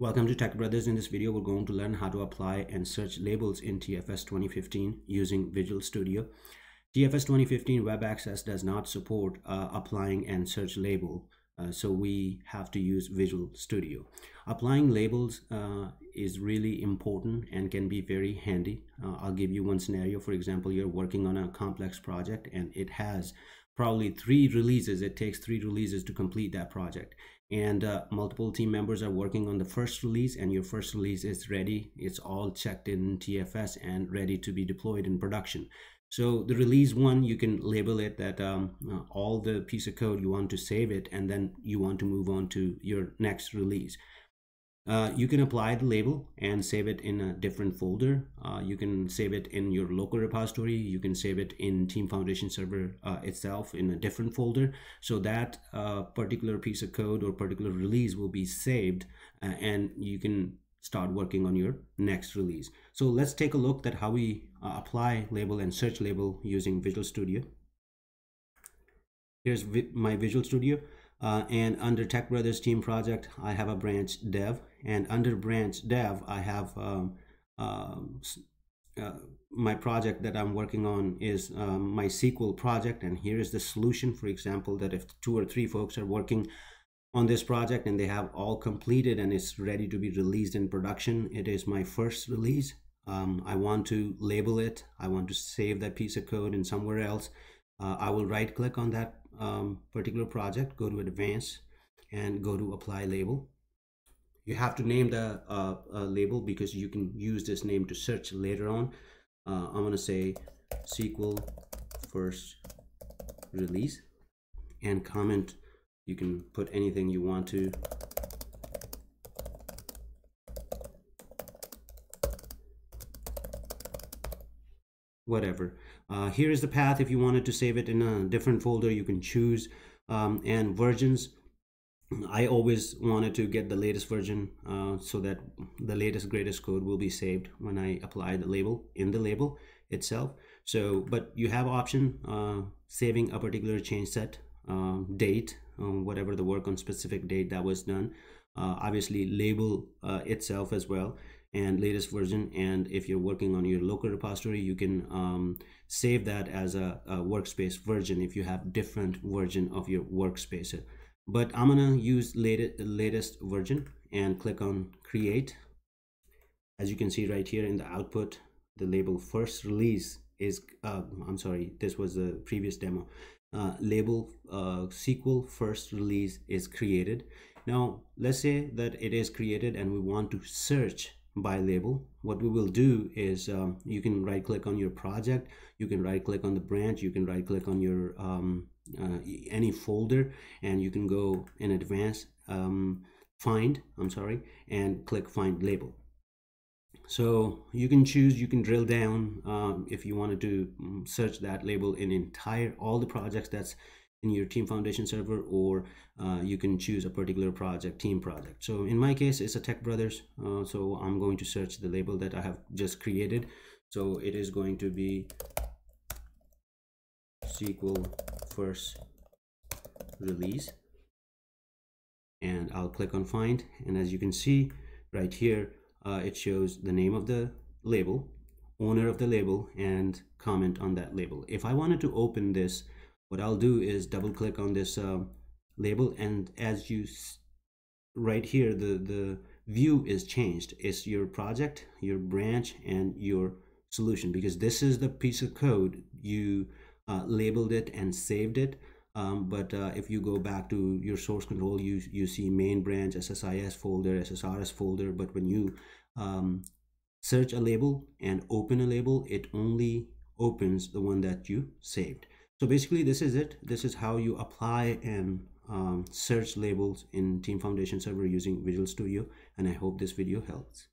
Welcome to Tech Brothers. In this video, we're going to learn how to apply and search labels in TFS 2015 using Visual Studio. TFS 2015 Web Access does not support uh, applying and search label, uh, so we have to use Visual Studio. Applying labels uh, is really important and can be very handy. Uh, I'll give you one scenario. For example, you're working on a complex project and it has probably three releases. It takes three releases to complete that project and uh, multiple team members are working on the first release and your first release is ready. It's all checked in tfs and ready to be deployed in production. So the release one you can label it that um, uh, all the piece of code you want to save it and then you want to move on to your next release uh, you can apply the label and save it in a different folder. Uh, you can save it in your local repository. You can save it in Team Foundation server uh, itself in a different folder. So that uh, particular piece of code or particular release will be saved uh, and you can start working on your next release. So let's take a look at how we apply label and search label using Visual Studio. Here's my Visual Studio. Uh, and under Tech Brothers Team Project, I have a branch dev. And under branch dev, I have um, um, uh, my project that I'm working on is um, my SQL project. And here is the solution, for example, that if two or three folks are working on this project and they have all completed and it's ready to be released in production, it is my first release. Um, I want to label it. I want to save that piece of code in somewhere else. Uh, I will right click on that um, particular project, go to advanced and go to apply label. You have to name the uh, uh, label because you can use this name to search later on. Uh, I'm going to say SQL first release and comment. You can put anything you want to. Whatever. Uh, here is the path if you wanted to save it in a different folder you can choose. Um, and versions I always wanted to get the latest version uh, so that the latest greatest code will be saved when I apply the label in the label itself. So but you have option uh, saving a particular change set uh, date um, whatever the work on specific date that was done. Uh, obviously label uh, itself as well and latest version. And if you're working on your local repository you can um, save that as a, a, workspace version if you have different version of your workspace. But i'm gonna use latest latest version and click on create. As you can see right here in the output the label first release is uh, i'm sorry this was the previous demo. Uh, label uh, SQL first release is created. Now let's say that it is created and we want to search by label. What we will do is um, you can right click on your project you can right click on the branch you can right click on your um, uh, any folder and you can go in advance um, find I'm sorry and click find label. So you can choose you can drill down um, if you wanted to mm, search that label in entire all the projects that's in your team foundation server or uh, you can choose a particular project team project. So in my case it's a tech brothers uh, so i'm going to search the label that i have just created. So it is going to be sql first release. And i'll click on find. And as you can see right here uh, it shows the name of the label owner of the label and comment on that label. If i wanted to open this what I'll do is double click on this uh, label and as you right here the the view is changed. It's your project your branch and your solution because this is the piece of code. You uh, labeled it and saved it um, but uh, if you go back to your source control you you see main branch ssis folder ssrs folder but when you um, search a label and open a label it only opens the one that you saved so basically this is it. This is how you apply and um, search labels in Team Foundation server using Visual Studio. And I hope this video helps.